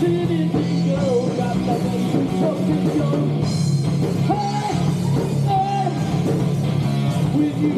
Hey! Hey! With you,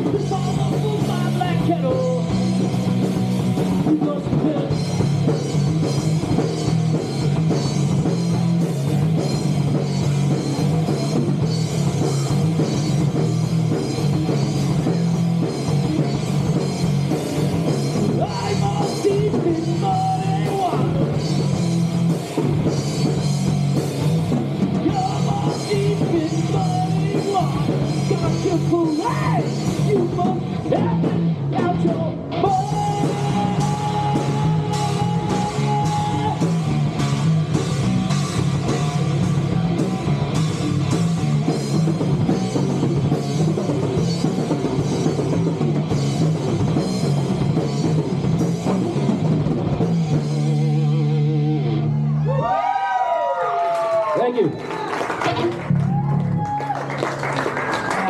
You. I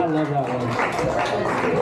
love that one.